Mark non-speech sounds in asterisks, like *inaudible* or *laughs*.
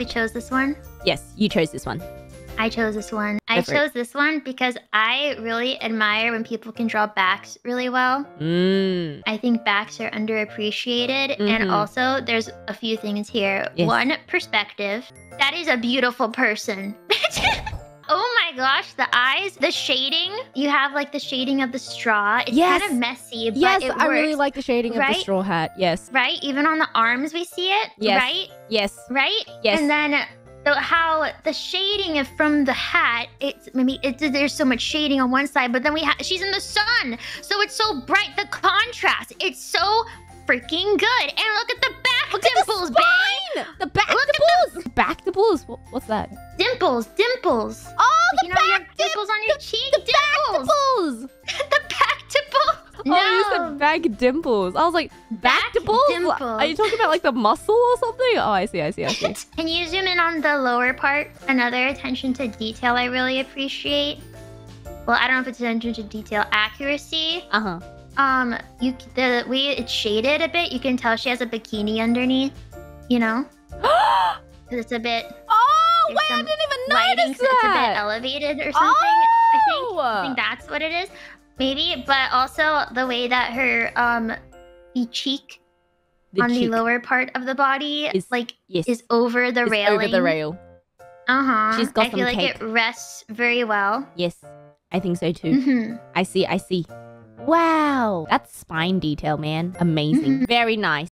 we chose this one. Yes, you chose this one. I chose this one. I Go it. chose this one because I really admire when people can draw backs really well. Mmm. I think backs are underappreciated. Mhm. And also, there's a few things here. Yes. One, perspective. That is a beautiful person. *laughs* my gosh, the eyes, the shading. You have like the shading of the straw. It's Yes. kind of messy, but Yes, I really like the shading of the straw hat. Yes. Right? Even on the arms, we see it. Yes. Right? Yes. Right? Yes. And then the, how the shading from the hat, it's maybe it, there's so much shading on one side, but then we have she's in the sun, so it's so bright. The contrast, it's so freaking good. And look at the back Look at the dimples, babe. The back Look at dimples. Back dimples. What, what's that? Dimples, dimples. Oh, the you know, you have back dim- dimples on your *laughs* cheek. *laughs* the back dimples. dimples. the back dimple. No. Oh, you said back dimples. I was like, back, Back dimples? dimples. Are you talking about like the muscle or something? Oh, I see, I see, I see. *laughs* Can you zoom in on the lower part? Another attention to detail I really appreciate. Well, I don't know if it's attention to detail, accuracy. Uh huh. Um, you the way it's shaded a bit, you can tell she has a bikini underneath. You know, 'Cause *gasps* it's a bit oh, wait, I didn't even notice so it's a bit that. elevated or something. I think. I Oh! think that's what it is. Maybe, but also the way that her um the cheek The on the lower part of the body is- like yes, is over the is railing. over the rail. Uh huh. She's got I feel like it rests very well. Yes, I think so too. hmm I see, I see. Wow, that's spine detail, man. Amazing. Mhm. Very nice.